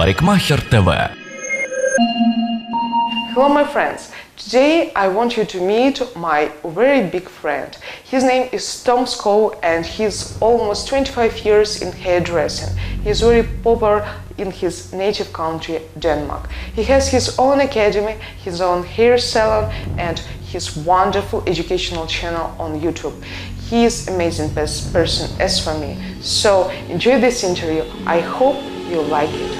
Парикмахер ТВ. Hello, my friends. Today I want you to meet my very big friend. His name is Tom Skou and he's almost 25 years in hairdressing. He's very popular in his native country, Denmark. He has his own academy, his own hair salon and his wonderful educational channel on YouTube. He is amazing person as for me. So enjoy this interview. I hope you like it.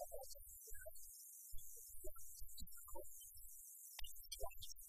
Thank you.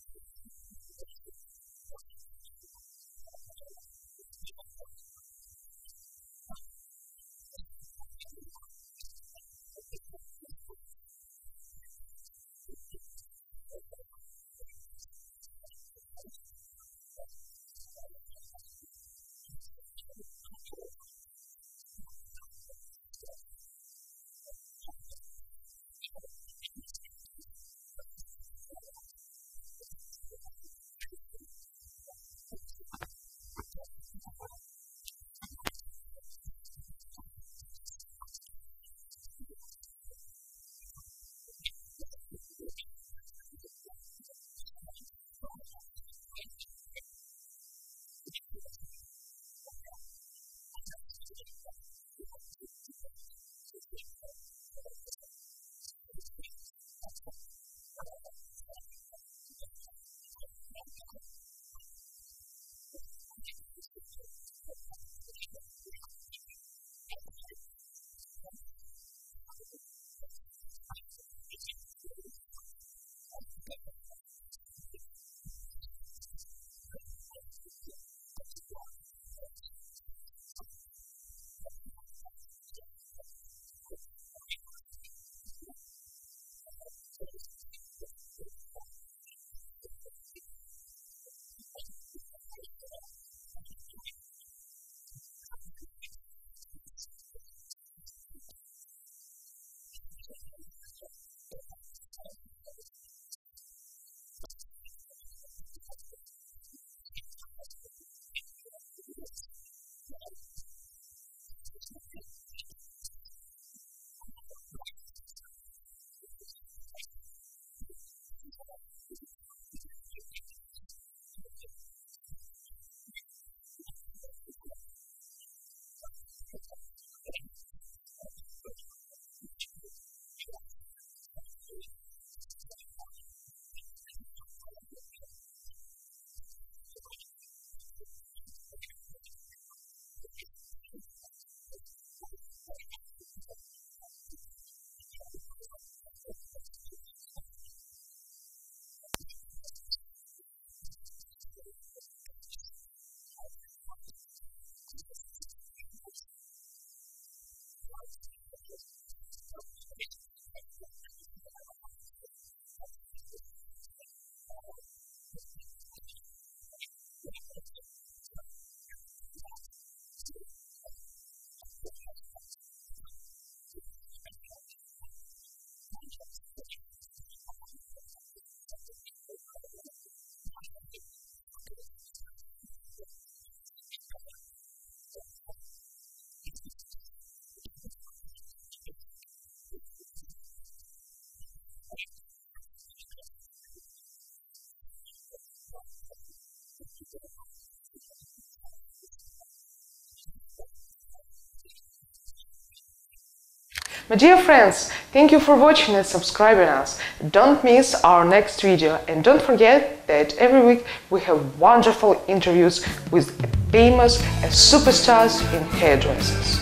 My dear friends, thank you for watching and subscribing us. Don't miss our next video and don't forget that every week we have wonderful interviews with famous and superstars in hairdressers.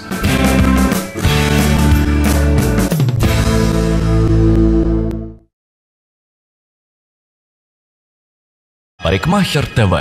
Парикмахер ТВ